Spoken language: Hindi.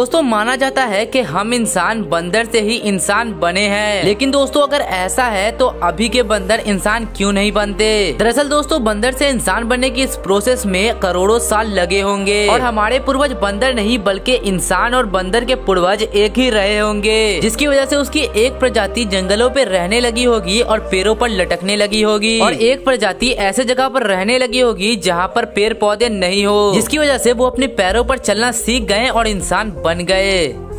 दोस्तों, माना जाता है कि हम इंसान बंदर से ही इंसान बने हैं। लेकिन दोस्तों, अगर ऐसा है तो अभी के बंदर इंसान क्यों नहीं बनते? दरअसल दोस्तों, बंदर से इंसान बनने की इस प्रोसेस में करोड़ों साल लगे होंगे। और हमारे पूर्वज बंदर नहीं, बल्कि इंसान और बंदर के पूर्वज एक ही रहे होंगे। जिसकी वजह से उसकी एक प्रजाति जंगलों पे रहने लगी होगी और पेड़ों पर लटकने लगी होगी। और एक प्रजाति ऐसे जगह पर रहने लगी होगी जहाँ पर पेड़ पौधे नहीं हो। जिसकी वजह से वो अपने पैरों पर चलना सीख गए और इंसान बन गए।